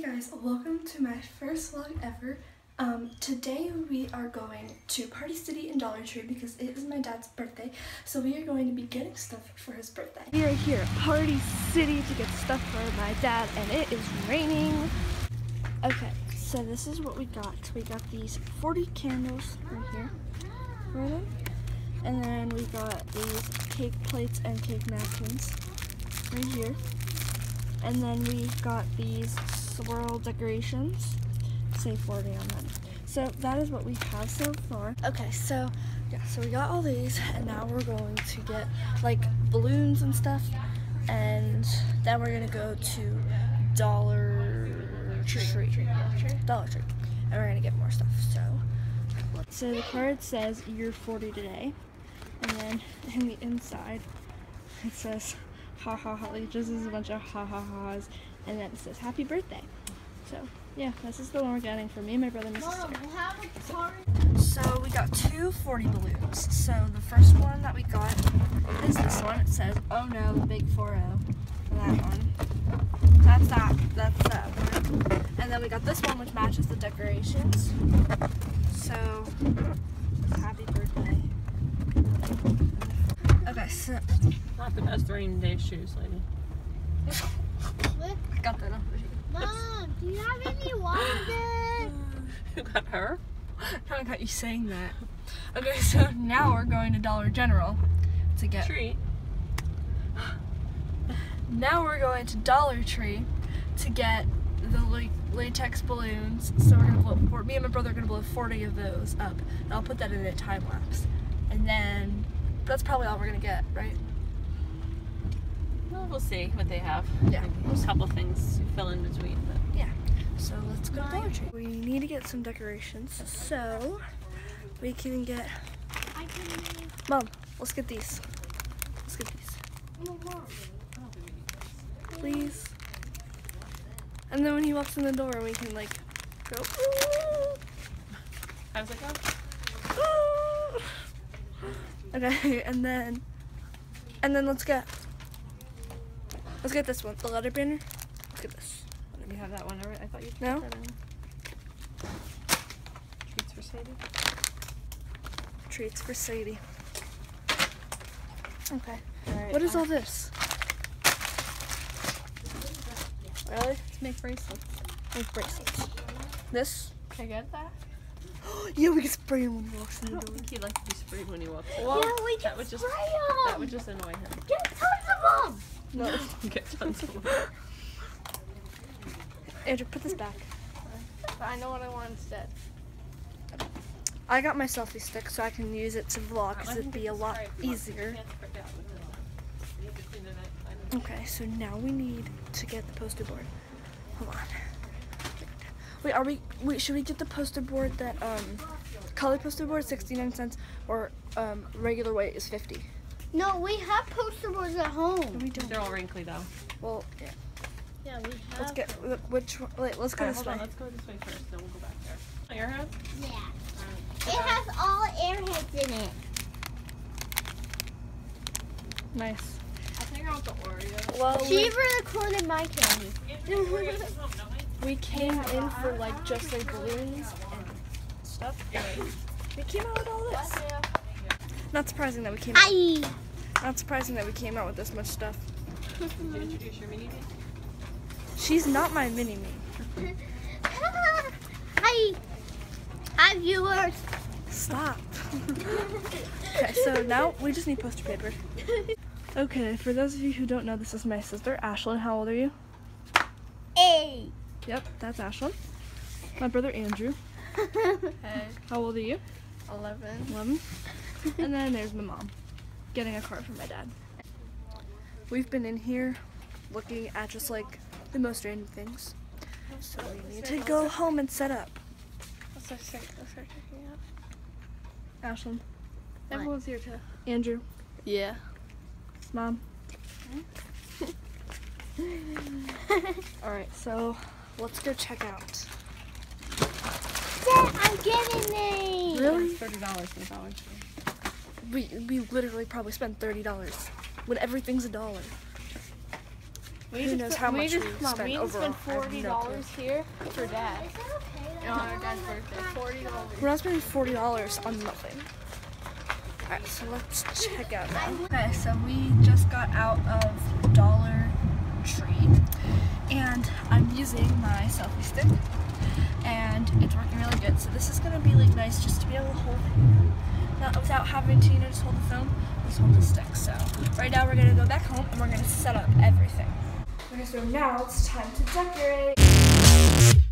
Hey guys, welcome to my first vlog ever. Um, today we are going to Party City in Dollar Tree because it is my dad's birthday. So we are going to be getting stuff for his birthday. We are here at Party City to get stuff for my dad and it is raining. Okay, so this is what we got. We got these 40 candles right here them. And then we got these cake plates and cake napkins right here. And then we got these swirl decorations. Say 40 on them. So that is what we have so far. Okay, so yeah, so we got all these and now we're going to get like balloons and stuff and then we're gonna go to Dollar Tree. Dollar Tree. And we're gonna get more stuff. So so the card says you're 40 today. And then in the inside it says ha ha ha like just is a bunch of ha ha ha's and then it says happy birthday. So yeah, this is the one we're getting for me and my brother and my sister. So we got two 40 balloons. So the first one that we got is this one. It says, oh no, big 4-0. That one. That's that. That's that one. And then we got this one which matches the decorations. So, happy birthday. Okay, so Not the best rainy day shoes, lady. I got that on Mom, do you have any water? You got her? Now I got you saying that. Okay, so now we're going to Dollar General to get Treat. Now we're going to Dollar Tree to get the la- latex balloons. So we're gonna blow, for, me and my brother are gonna blow 40 of those up. And I'll put that in a time lapse. And then that's probably all we're gonna get, right? Well, we'll see what they have. Yeah. Maybe a couple things to fill in between. But Yeah. So let's go to Dollar Tree. We need to get some decorations. So we can get, I can Mom, let's get these. Let's get these. Please. And then when he walks in the door, we can like go. "Ooh." how's it go? Ah. Okay, and then, and then let's get, let's get this one, the letter banner. Let's get this. You have that one already? I thought you put No. that in. Treats for Sadie. Treats for Sadie. Okay. Alright. What is uh, all this? Really? Let's make bracelets. Make bracelets. This? Can I get that? yeah, we can spray him when he walks in I the don't door. think he'd like to be sprayed when he walks in. yeah, we can that would just spray that would just annoy him. Get tons of them. No. Get tons of them. Andrew, put this back. I know what I want instead. I got my selfie stick so I can use it to vlog because it'd be a lot easier. Okay, so now we need to get the poster board. Hold on. Wait, are we? Wait, should we get the poster board that um, color poster board, sixty nine cents, or um, regular weight is fifty? No, we have poster boards at home. We don't. They're all wrinkly though. Well, yeah. Yeah, we have. Let's get which. one- Wait, let's go Alright, this hold on. way. Let's go this way first. Then we'll go back there. Oh, your house? Yeah. It has all airheads in it. Nice. I'll take out the Oreo. Well, She we, even recorded my candy. we came in for like just like balloons and stuff. We came out with all this. Not surprising that we came. Out, Hi. not surprising that we came out with this much stuff. Did you introduce your mini me? She's not my mini me. Hi. Hi, viewers. Stop. okay, so now we just need poster paper. Okay, for those of you who don't know, this is my sister, Ashlyn. How old are you? Hey. Yep, that's Ashlyn. My brother, Andrew. Hey. How old are you? 11. 11. and then there's my mom, getting a card from my dad. We've been in here looking at just like the most random things. So we need to go home and set up. Let's start, let's checking out. Ashlyn, Everyone's here too. Andrew, Yeah. mom. Alright, so let's go check out. Dad, I'm getting it. Really? Thirty dollars from Dollar Tree. We, we literally probably spent $30 when everything's a dollar. We Who knows spent- how we much just, we come on, spent we just overall. spent I have no forty dollars here for dad. Is okay? On our dad's birthday. Forty dollars. We're not spending forty dollars on nothing. Alright, so let's check out now. Okay, so we just got out of Dollar Tree and I'm using my selfie stick and it's working really good. So this is gonna be like nice just to be able to hold it not without having to you know just hold the phone, just hold the stick. So right now we're gonna go back home and we're gonna set up everything. Okay, so now it's time to decorate.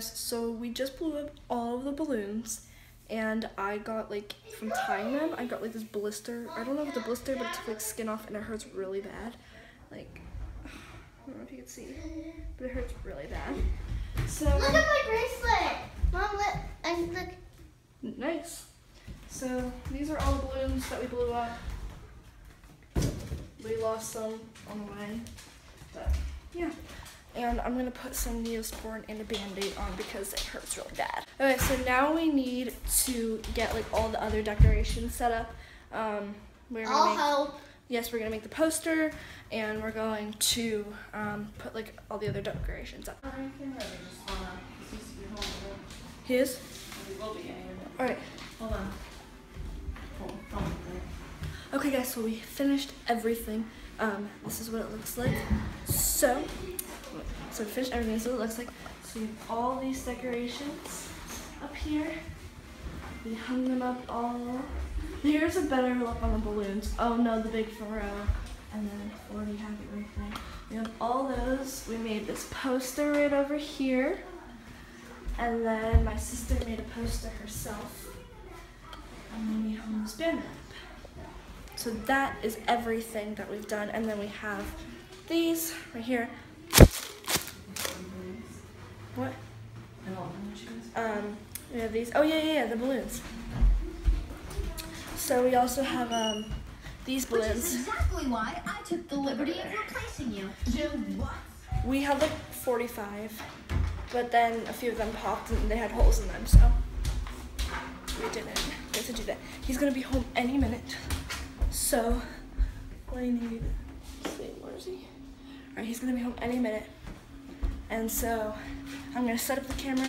Guys, so we just blew up all of the balloons, and I got like from tying them, I got like this blister. I don't know if it's a blister, but it took like skin off, and it hurts really bad. Like, I don't know if you can see, but it hurts really bad. So Look um, at my bracelet. Mom, look. And look. nice. So these are all the balloons that we blew up. We lost some on the way, but yeah. And I'm gonna put some Neosporin and a band-aid on because it hurts really bad. Okay, so now we need to get like all the other decorations set up. Um, we're gonna I'll make, help. yes, we're gonna make the poster, and we're going to um, put like all the other decorations up. His. All right. Hold on. Hold on. Okay, guys, so we finished everything. Um, this is what it looks like. So, so we finished everything. So it looks like. So we have all these decorations up here. We hung them up all. Here's a better look on the balloons. Oh no, the big Pharrell. And then already have it right there. We have all those. We made this poster right over here. And then my sister made a poster herself. And then we hung this banner up. So that is everything that we've done. And then we have these right here. What? And all the shoes. Um, we have these. Oh yeah, yeah, yeah, the balloons. So we also have um, these Which is exactly why I took the liberty of replacing you. To what? We had like 45, but then a few of them popped and they had holes in them, so we didn't get to do that. He's gonna be home any minute, so you need? Where is he? All right, he's gonna be home any minute, and so I'm gonna set up the camera.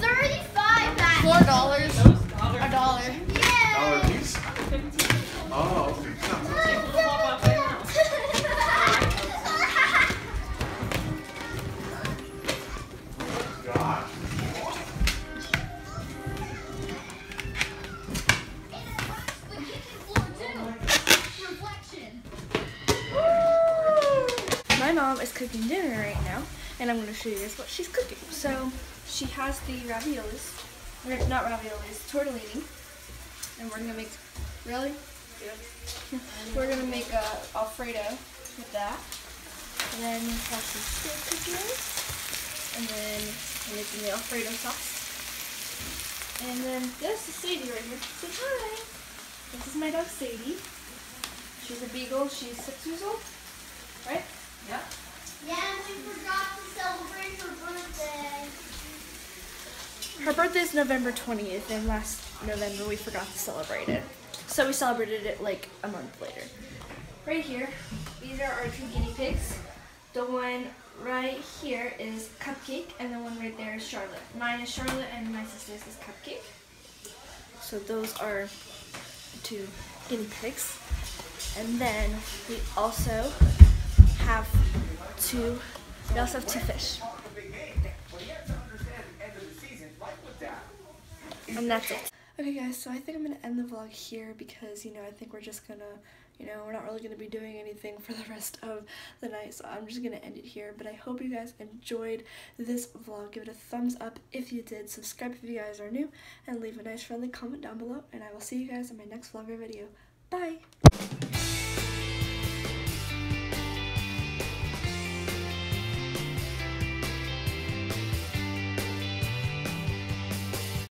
Thirty-five. Four dollars. A dollar. Yeah. Oh, My mom is cooking dinner right now, and I'm going to show you guys what she's cooking. So she has the raviolis, or not raviolis, tortellini, and we're going to make really. We're gonna make a alfredo with that, and then we have some steak again, and then we're making the alfredo sauce. And then this is Sadie right here. Say hi. This is my dog Sadie. She's a beagle. She's six years old, right? Yeah, we forgot to celebrate her birthday. Her birthday is November 20th, and last November we forgot to celebrate it. So we celebrated it like a month later. right here, these are our two guinea pigs. The one right here is Cupcake, and the one right there is Charlotte. Mine is Charlotte, and my sister's is Cupcake. So those are two guinea pigs. And then we also have two, we also have two fish. And that's it. Okay guys, so I think I'm gonna end the vlog here because you know I think we're just gonna you know we're not really gonna be doing anything for the rest of the night so I'm just gonna end it here. But I hope you guys enjoyed this vlog. Give it a thumbs up if you did. Subscribe if you guys are new. And leave a nice friendly comment down below. And I will see you guys in my next vlogger video. Bye